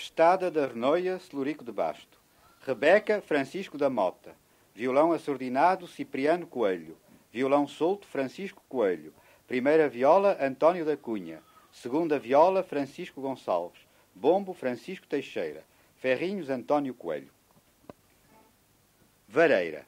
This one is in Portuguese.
Festada da Renoia, Celurico de Basto. Rebeca, Francisco da Mota. Violão assordinado, Cipriano Coelho. Violão solto, Francisco Coelho. Primeira viola, António da Cunha. Segunda viola, Francisco Gonçalves. Bombo, Francisco Teixeira. Ferrinhos, António Coelho. Vareira.